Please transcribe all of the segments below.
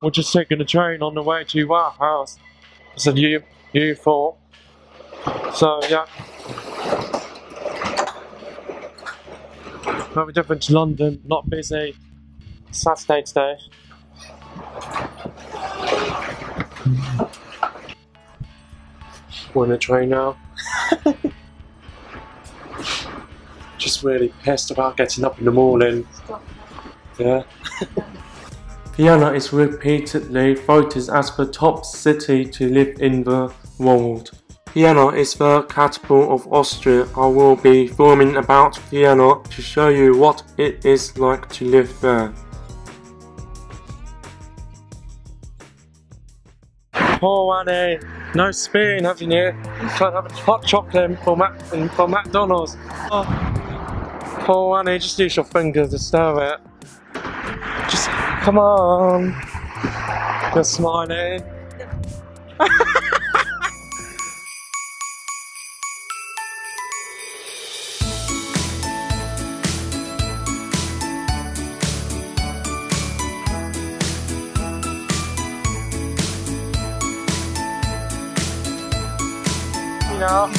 we're just taking a train on the way to our house. It's a U U4. So yeah. Very different to London, not busy. Saturday today. We're in a train now. Just really pissed about getting up in the morning. Yeah. Vienna is repeatedly voted as the top city to live in the world. Vienna is the capital of Austria. I will be filming about Vienna to show you what it is like to live there. Oh, Annie, no spoon, have you? Trying to have a hot chocolate for, Mac for McDonald's. Oh. oh, Annie, just use your fingers to stir it. Come on. You're. now.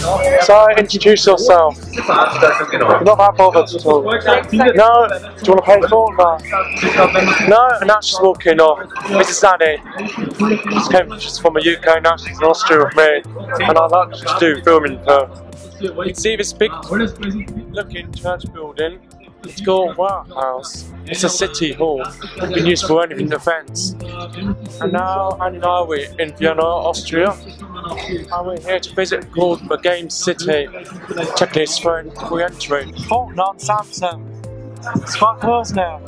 So introduce yourself. Not that bothered at all. No, do you want to play football? No, and that's just walking off. Mrs. Annie just came just from the UK, now she's in Austria with me, and I like to do filming for. You can see this big looking church building. It's called Rathaus. It's a city hall. It's been used for anything defence. And now Annie and I are in Vienna, Austria. And we're here to visit called the Game City. Check this for re-entry. Fortnite on oh, Samsung. It's quite close now.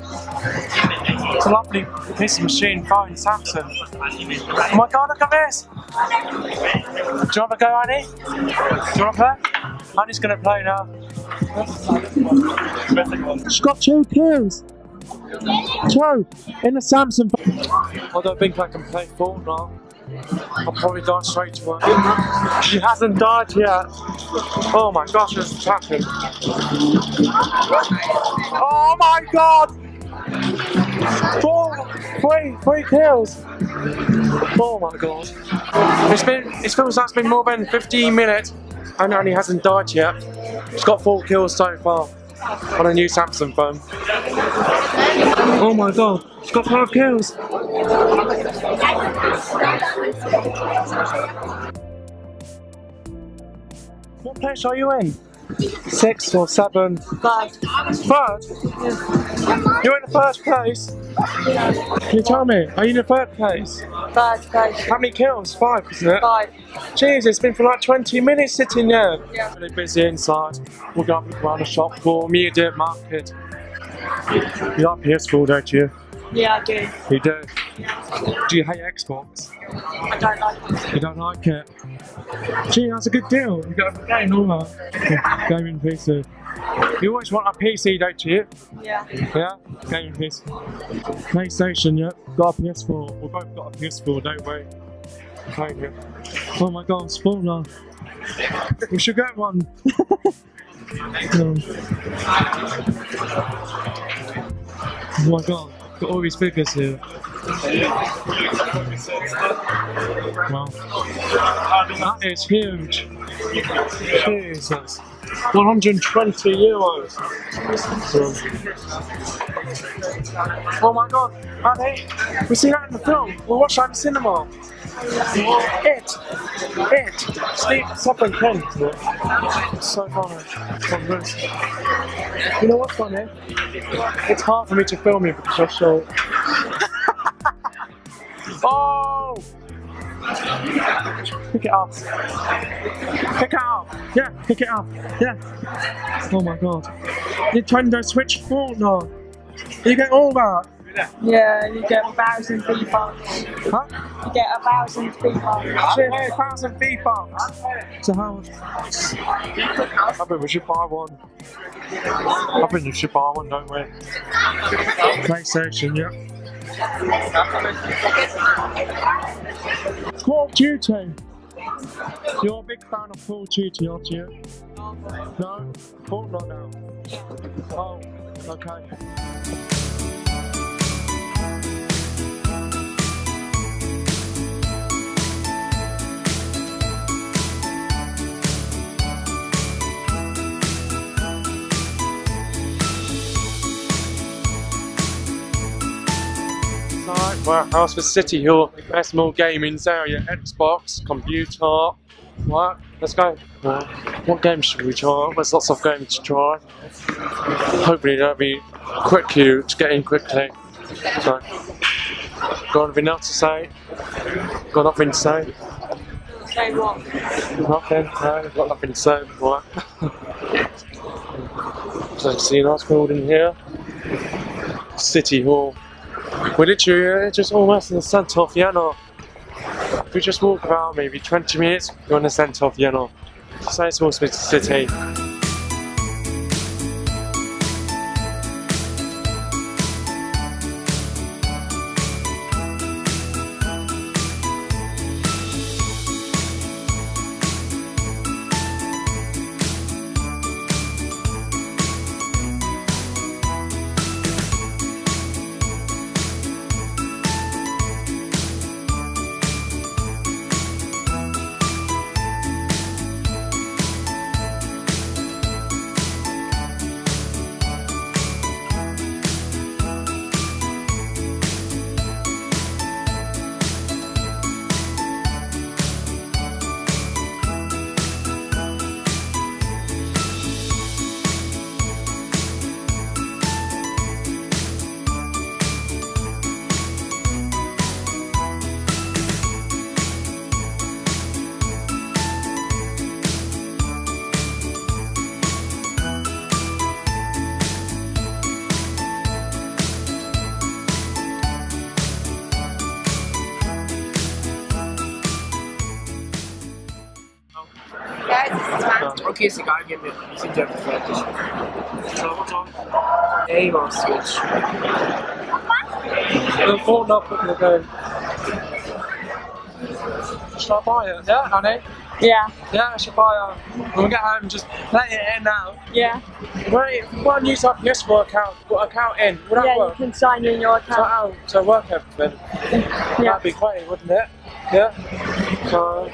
It's a lovely piece of machine phone, Samsung. Oh my god, look at this! Do you want to go, Annie? Do you want to play? Annie's going to play now. She's got two kills! Two! In the Samsung. I don't think I can play Fortnite. I'll probably die straight to her. She hasn't died yet. Oh my gosh, it's attacking. Oh my god! Four, three, three kills. Oh my god. It's been, it feels like it's been more than 15 minutes and only hasn't died yet. It's got four kills so far on a new Samsung phone. Oh my god, it's got five kills. What place are you in? Six or seven? Third. Third? You're in the first place? Can you tell me, are you in the third place? Third place. How many kills? Five, isn't it? Five. Jeez, it's been for like 20 minutes sitting there. Yeah. Really busy inside. We'll go around the shop for MediaMarkt. You like PS4, don't you? Yeah, I do. You do. Do you hate Xbox? I don't like it. You don't like it? Gee, that's a good deal. You got a game all that. Gaming PC. You always want a PC, don't you? Yeah. Yeah? Gaming PC. PlayStation, yeah. Got a PS4. We both got a PS4, don't we? Thank you. Oh my god, spoiler. We should get one. Um, oh my god, all these figures here. Wow. That is huge. Jesus. 120 euros. Oh my god, Annie, we see that in the film. We'll watch that in the cinema. It, it, Steve Sutton Kent. So funny. So good. You know what's funny? It's hard for me to film you because you're short. oh! Pick it up. Pick it up. Yeah, pick it up. Yeah. Oh my god. Nintendo Switch oh, Fortnite. You get all that. Yeah, you get a thousand V-Bucks. Huh? You get a thousand V-Bucks. Shit, a thousand V-Bucks. So how much? I think we should buy one. I think you should buy one, don't we? PlayStation, yeah. Call of Duty. You're a big fan of Call of Duty, aren't you? No? Fortnite now. Oh, okay. Right, for City Hall, Best small gaming area, Xbox, computer. Right, let's go. Right, what games should we try? There's lots of games to try. Hopefully there'll be quick queue to get in quickly. So, got anything else to say? Got nothing to say? Say what? Nothing, no, got nothing to say. Right. so, see a nice building here. City Hall. We're literally uh, just almost in the centre of Vienna. If we just walk about maybe 20 minutes, you're in the centre of Vienna. It's a nice small city. 20. Okay, ist egal, gehen wir. Wir sind ja fertig. So, what's on? Ey, was Switch. The phone up at the game. Should I buy it? Yeah, honey? Yeah, Yeah, I should buy it. When we get home, just let it in now. yeah. Wait, one use our PS4 account, put account in. Would that Yeah, you can sign in your So, account. Oh, how to work everything? Yeah. That'd be great, wouldn't it? Yeah. So.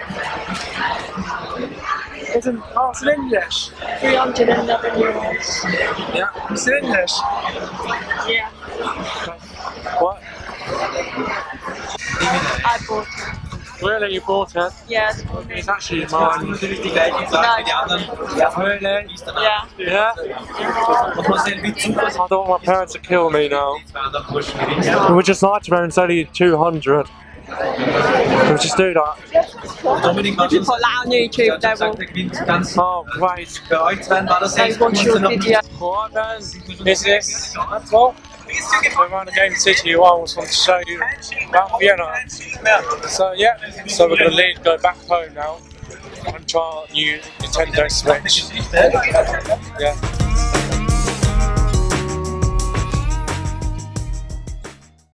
It's in, oh, English. 311 euros. Yeah, it's in English. Yeah, What? I bought it. Really, you bought it? Yeah, it's for me. It's actually mine. natürlich die gleichen Sachen wie die anderen. Really? Yeah. Yeah? Muss man sehen, wie Zufall I don't want my parents to kill me now. die anderen Burschen gewinnen. We would just like to it's only 200. We'll just do that. Dominik hat You uns put that on YouTube, they gesagt, will. gewinnt ganz. Oh, great. Bei euch zwei war das They echt. want your video. Alright then, is? That's all. So around the game city, I always want to show you about Vienna. So yeah, so we're gonna leave, go back home now and try our new Nintendo Switch. Yeah.